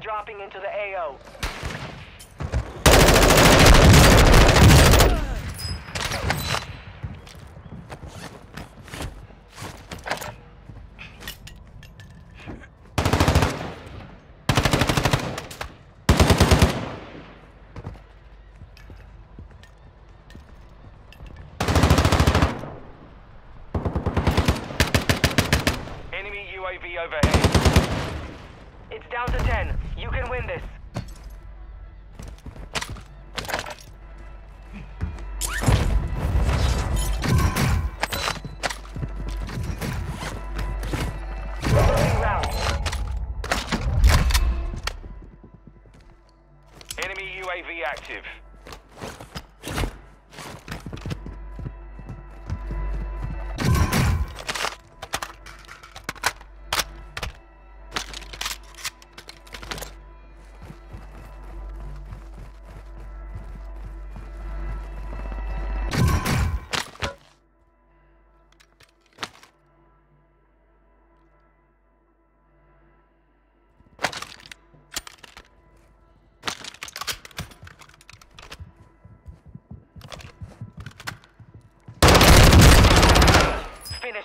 dropping into the AO. Enemy UAV overhead. It's down to 10. You can win this. Enemy UAV active.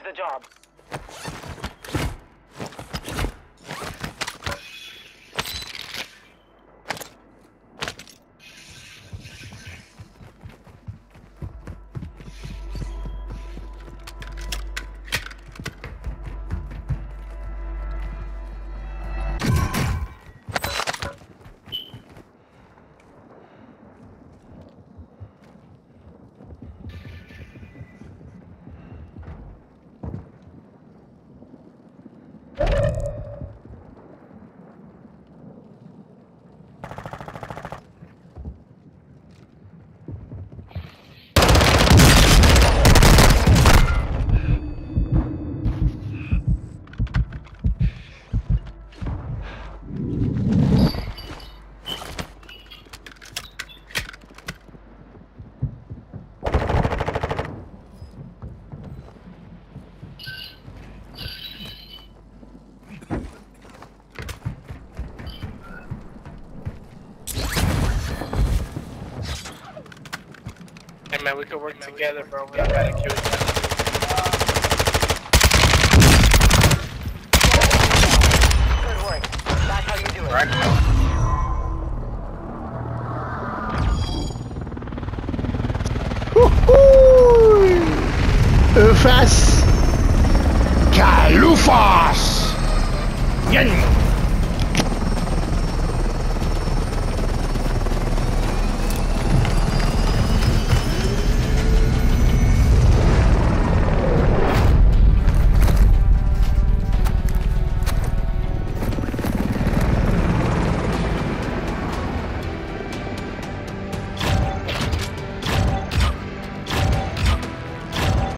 The job. Man, we could work together, bro. We don't gotta kill each other. Good work. That's how you do it. Right? Face Kalufas Yen